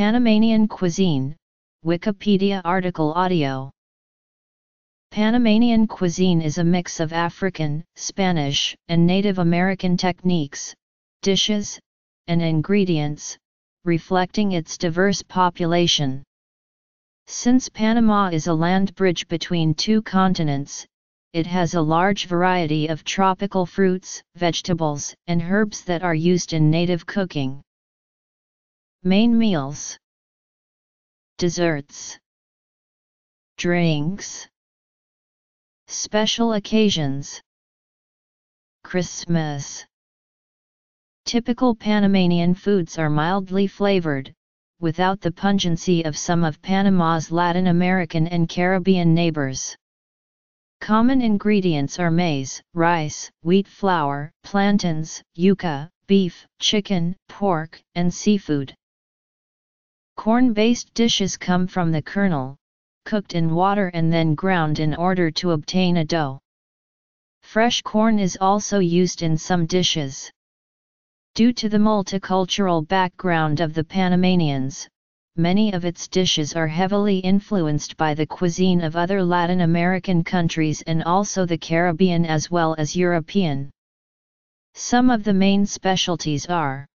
Panamanian cuisine, Wikipedia article audio. Panamanian cuisine is a mix of African, Spanish, and Native American techniques, dishes, and ingredients, reflecting its diverse population. Since Panama is a land bridge between two continents, it has a large variety of tropical fruits, vegetables, and herbs that are used in native cooking. Main meals Desserts Drinks Special occasions Christmas Typical Panamanian foods are mildly flavored, without the pungency of some of Panama's Latin American and Caribbean neighbors. Common ingredients are maize, rice, wheat flour, plantains, yuca, beef, chicken, pork, and seafood. Corn-based dishes come from the kernel, cooked in water and then ground in order to obtain a dough. Fresh corn is also used in some dishes. Due to the multicultural background of the Panamanians, many of its dishes are heavily influenced by the cuisine of other Latin American countries and also the Caribbean as well as European. Some of the main specialties are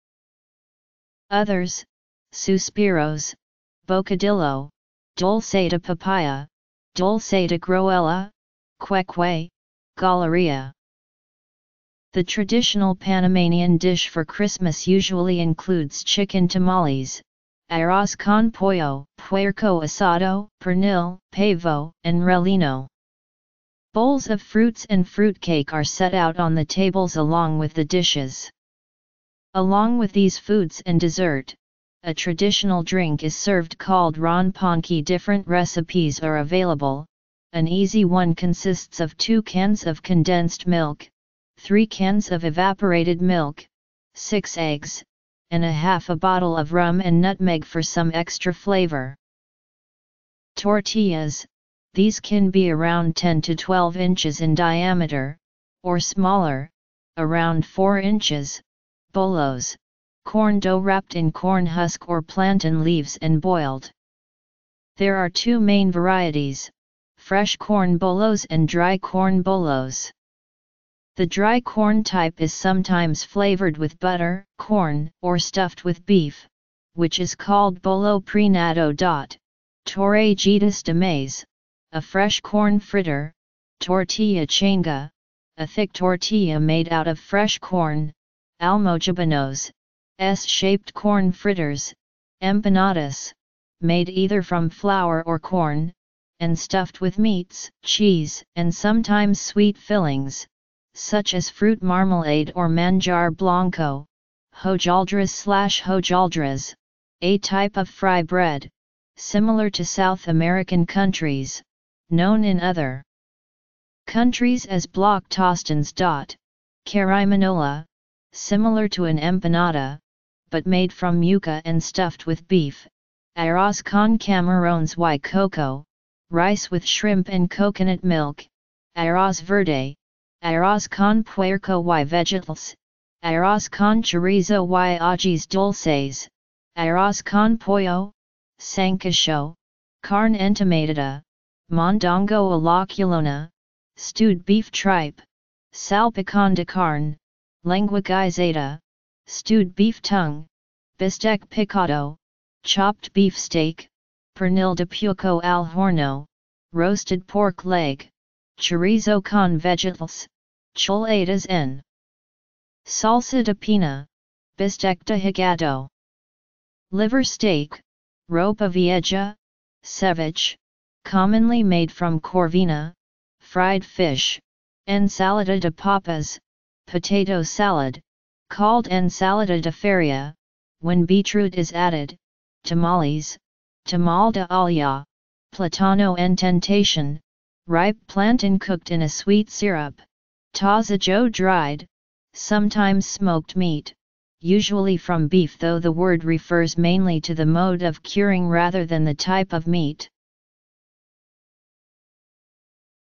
Others, Suspiros, Bocadillo, Dulce de Papaya, Dulce de Grosella, Queque, Galleria. The traditional Panamanian dish for Christmas usually includes chicken tamales, arroz con pollo, puerco asado, pernil, pavo, and relleno. Bowls of fruits and fruitcake are set out on the tables along with the dishes. Along with these foods and dessert, a traditional drink is served called ron ponqué. Different recipes are available. An easy one consists of two cans of condensed milk, 3 cans of evaporated milk, 6 eggs, and a half a bottle of rum and nutmeg for some extra flavor. Tortillas, these can be around 10 to 12 inches in diameter, or smaller, around 4 inches, bolos, corn dough wrapped in corn husk or plantain leaves and boiled. There are two main varieties, fresh corn bolos and dry corn bolos. The dry corn type is sometimes flavored with butter, corn, or stuffed with beef, which is called bolo prenado. Torrejitas de maize, a fresh corn fritter, tortilla changa, a thick tortilla made out of fresh corn, almojabanos, S-shaped corn fritters, empanadas, made either from flour or corn, and stuffed with meats, cheese, and sometimes sweet fillings, such as fruit marmalade or manjar blanco, hojaldras slash hojaldras, a type of fry bread, similar to South American countries, known in other countries as block tostines. Carimanola, similar to an empanada, but made from yuca and stuffed with beef, arroz con camarones y coco, rice with shrimp and coconut milk, arroz verde, Arroz con puerco y vegetales, arroz con chorizo y ajis dulces, arroz con pollo, sancocho, carne entomatada, mondongo a la culona, stewed beef tripe, salpicon de carne, lengua guisada, stewed beef tongue, bistec picado, chopped beef steak, pernil de puerco al horno, roasted pork leg, chorizo con vegetales, Choladas n. Salsa de pina, bistec de higado. Liver steak, ropa vieja, ceviche, commonly made from corvina, fried fish, ensalada de papas, potato salad, called ensalada de feria, when beetroot is added, tamales, tamal de olla, platano en tentacion, ripe plantain cooked in a sweet syrup. Tazajo dried, sometimes smoked meat, usually from beef though the word refers mainly to the mode of curing rather than the type of meat.